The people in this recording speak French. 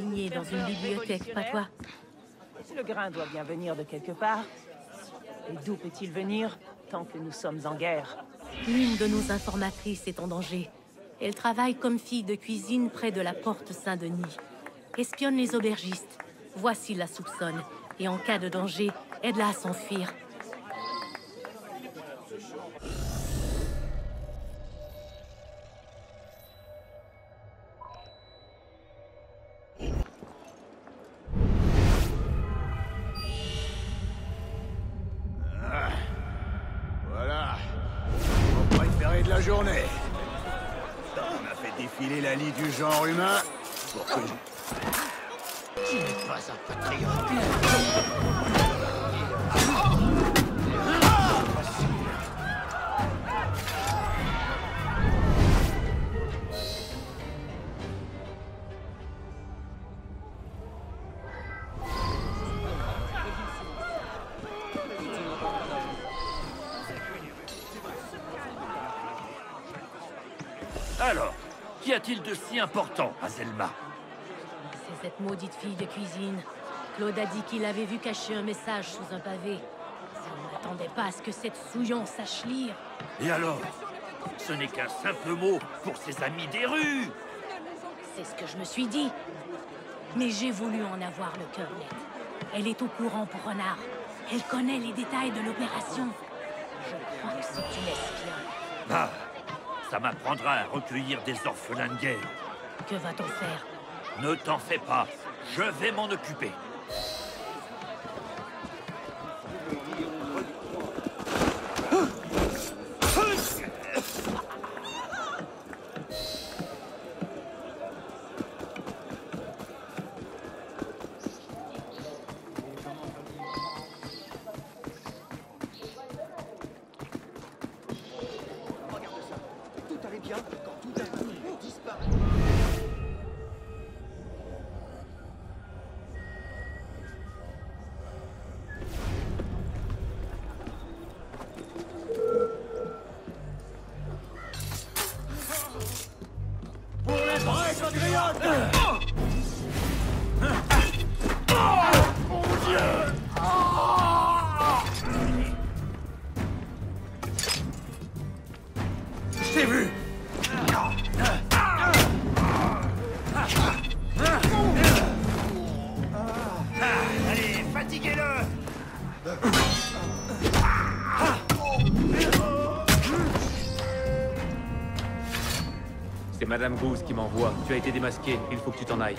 Dans une bibliothèque, pas toi Le grain doit bien venir de quelque part. Et d'où peut-il venir tant que nous sommes en guerre L'une de nos informatrices est en danger. Elle travaille comme fille de cuisine près de la porte Saint-Denis. Espionne les aubergistes. Voici la soupçonne. Et en cas de danger, aide-la à s'enfuir. On a fait défiler la lie du genre humain pour que... Tu n'es pas un patriote. Alors, qu'y a-t-il de si important à Zelma C'est cette maudite fille de cuisine. Claude a dit qu'il avait vu cacher un message sous un pavé. Je ne m'attendais pas à ce que cette souillon sache lire. Et alors Ce n'est qu'un simple mot pour ses amis des rues C'est ce que je me suis dit. Mais j'ai voulu en avoir le cœur net. Elle est au courant pour Renard. Elle connaît les détails de l'opération. Je crois que c'est une espionne. Ah Ça m'apprendra à recueillir des orphelins de guerre. Que va-t-on faire? Ne t'en fais pas, je vais m'en occuper. Quand tout à coup il disparaît. Pour les vu Madame Goose qui m'envoie. Tu as été démasqué. Il faut que tu t'en ailles.